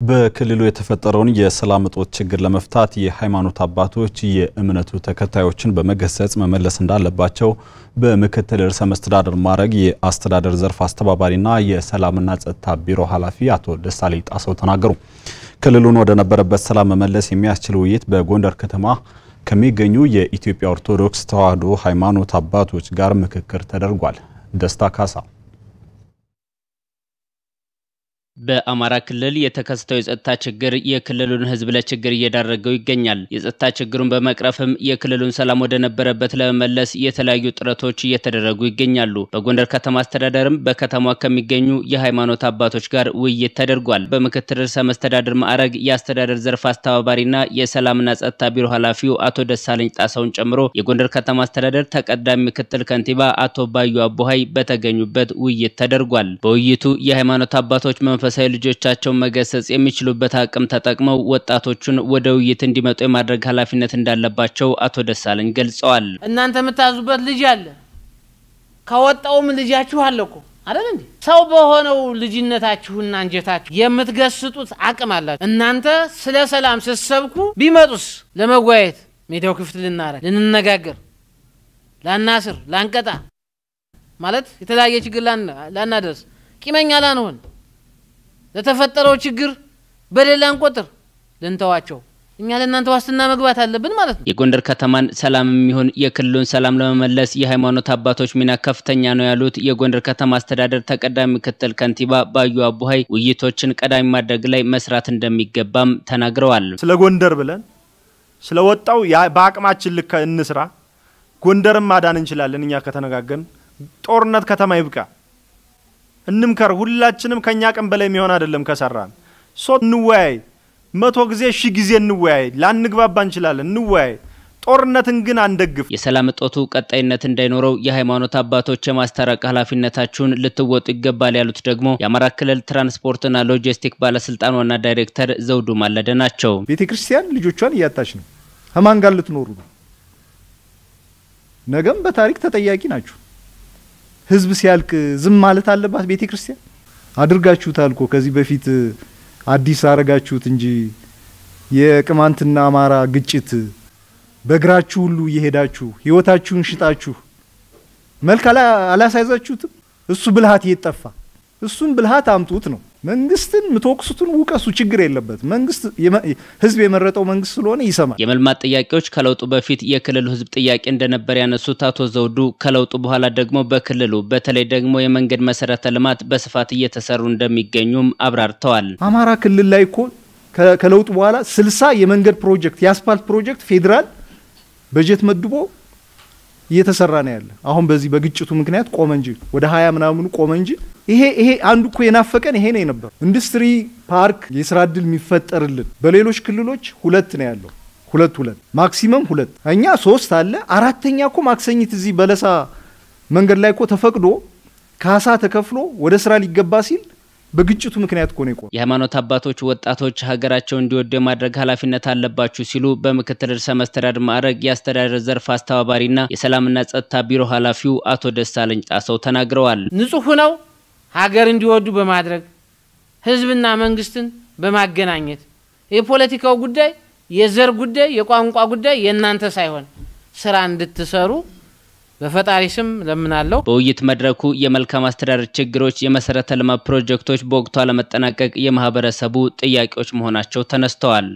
በክልሉ የተፈጠረውን የሰላም እጦት ችግር ለመፍታት የሃይማኖት አባቶች የእምነቱ ተከታዮችን በመገሰጽ መመለስ እንዳለባቸው በምክትል ርዕሰ መስተዳድር ማዕረግ የአስተዳደር ዘርፍ አስተባባሪና የሰላምና ጸጥታ ቢሮ ኃላፊ አቶ ደሳለኝ ጣሰው ተናገሩ። ክልሉን ወደ ነበረበት ሰላም መመለስ የሚያስችል ውይይት በጎንደር ከተማ ከሚገኙ የኢትዮጵያ ኦርቶዶክስ ተዋሕዶ ሃይማኖት አባቶች ጋር ምክክር ተደርጓል። ደስታ ካሳ በአማራ ክልል የተከሰተው የጸጥታ ችግር የክልሉን ሕዝብ ለችግር እየዳረገው ይገኛል። የጸጥታ ችግሩን በመቅረፍም የክልሉን ሰላም ወደ ነበረበት ለመመለስ የተለያዩ ጥረቶች እየተደረጉ ይገኛሉ። በጎንደር ከተማ አስተዳደርም በከተማ ከሚገኙ የሃይማኖት አባቶች ጋር ውይይት ተደርጓል። በምክትል ርዕሰ መስተዳድር ማዕረግ የአስተዳደር ዘርፍ አስተባባሪና የሰላምና ጸጥታ ቢሮ ኃላፊው አቶ ደሳለኝ ጣሰውን ጨምሮ የጎንደር ከተማ አስተዳደር ተቀዳሚ ምክትል ከንቲባ አቶ ባዩ አቦሀይ በተገኙበት ውይይት ተደርጓል። በውይይቱ የሃይማኖት አባቶች መንፈ መንፈሳዊ ልጆቻቸውን መገሰጽ የሚችሉበት አቅም ተጠቅመው ወጣቶቹን ወደ ውይይት እንዲመጡ የማድረግ ኃላፊነት እንዳለባቸው አቶ ደሳለኝ ገልጸዋል። እናንተ የምታዙበት ልጅ አለ፣ ከወጣውም ልጃችሁ አለ እኮ አይደል እንዴ? ሰው በሆነው ልጅነታችሁና እንጀታችሁ የምትገስጡት አቅም አላችሁ። እናንተ ስለ ሰላም ስትሰብኩ ቢመጡስ ለመወያየት ሜዳው ክፍት ልናረግ፣ ልንነጋገር፣ ላናስር፣ ላንቀጣ ማለት የተለያየ ችግር ላናደርስ፣ ቂመኛ ላንሆን ለተፈጠረው ችግር በደላን ቁጥር ልንተዋቸው እኛ ለእናንተ ዋስትና መግባት አለብን ማለት ነው። የጎንደር ከተማን ሰላም የሚሆን የክልሉን ሰላም ለመመለስ የሃይማኖት አባቶች ሚና ከፍተኛ ነው ያሉት የጎንደር ከተማ አስተዳደር ተቀዳሚ ምክትል ከንቲባ ባዩ አቡሀይ ውይይቶችን ቀዳሚ ማድረግ ላይ መስራት እንደሚገባም ተናግረዋል። ስለ ጎንደር ብለን ስለ ወጣው በአቅማችን ልክ እንስራ። ጎንደርን ማዳን እንችላለን። እኛ ከተነጋገርን ጦርነት ከተማ ይብቃ። እንምከር። ሁላችንም ከኛ ቀን በላይ የሚሆን አይደለም። ከሰራን ሶ እንወያይ፣ መቶ ጊዜ ሺህ ጊዜ እንወያይ። ላንግባባ እንችላለን፣ እንወያይ። ጦርነትን ግን አንደግፍ። የሰላም እጦቱ ቀጣይነት እንዳይኖረው የሃይማኖት አባቶች የማስታረቅ ኃላፊነታችሁን ልትወጡ ይገባል ያሉት ደግሞ የአማራ ክልል ትራንስፖርትና ሎጂስቲክ ባለስልጣን ዋና ዳይሬክተር ዘውዱ ማለደ ናቸው። ቤተ ክርስቲያን ልጆቿን እያጣች ነው። ከማን ጋር ልትኖሩ ነው? ነገም በታሪክ ተጠያቂ ናችሁ። ህዝብ ሲያልቅ ዝም ማለት አለባት ቤተ ክርስቲያን? አድርጋችሁታል እኮ ከዚህ በፊት አዲስ አረጋችሁት እንጂ የቅማንትና አማራ ግጭት በእግራችሁ ሁሉ እየሄዳችሁ ህይወታችሁን ሽጣችሁ መልክ አላሳይዛችሁትም? እሱ ብልሃት የት ጠፋ? እሱም ብልሃት አምጡት ነው። መንግስትን ምትወቅሱትን ውቀሱ፣ ችግር የለበት። መንግስት ህዝብ የመረጠው መንግስት ስለሆነ ይሰማል። የመልማት ጥያቄዎች ከለውጡ በፊት የክልሉ ህዝብ ጥያቄ እንደነበር ያነሱት አቶ ዘውዱ ከለውጡ በኋላ ደግሞ በክልሉ በተለይ ደግሞ የመንገድ መሰረተ ልማት በስፋት እየተሰሩ እንደሚገኙም አብራርተዋል። አማራ ክልል ላይ እኮ ከለውጡ በኋላ ስልሳ የመንገድ ፕሮጀክት የአስፓልት ፕሮጀክት ፌዴራል በጀት መድቦ እየተሰራ ነው ያለ። አሁን በዚህ በግጭቱ ምክንያት ቆመ እንጂ ወደ ሀያ ምናምኑ ቆመ እንጂ ይሄ ይሄ አንዱ እኮ የናፈቀን ይሄ ነው የነበረው። ኢንዱስትሪ ፓርክ የስራ እድል የሚፈጠርልን በሌሎች ክልሎች ሁለት ነው ያለው። ሁለት ሁለት ማክሲመም ሁለት፣ እኛ ሶስት አለ። አራተኛ እኮ ማክሰኝት እዚህ በለሳ መንገድ ላይ እኮ ተፈቅዶ ካሳ ተከፍሎ ወደ ስራ ሊገባ ሲል በግጭቱ ምክንያት እኮ ነው የቆመው። የሃይማኖት አባቶች ወጣቶች ሀገራቸው እንዲወዱ የማድረግ ኃላፊነት አለባችሁ ሲሉ በምክትል ርዕሰ መስተዳድር ማዕረግ የአስተዳደር ዘርፍ አስተባባሪና የሰላምና ጸጥታ ቢሮ ኃላፊው አቶ ደሳለኝ ጣሰው ተናግረዋል። ንጹህ ሁነው ሀገር እንዲወዱ በማድረግ ህዝብና መንግስትን በማገናኘት የፖለቲካው ጉዳይ፣ የዘር ጉዳይ፣ የቋንቋ ጉዳይ የእናንተ ሳይሆን ስራ እንድትሰሩ በፈጣሪ ስም ለምናለው። በውይይት መድረኩ የመልካም አስተዳደር ችግሮች፣ የመሰረተ ልማት ፕሮጀክቶች በወቅቱ አለመጠናቀቅ የማህበረሰቡ ጥያቄዎች መሆናቸው ተነስተዋል።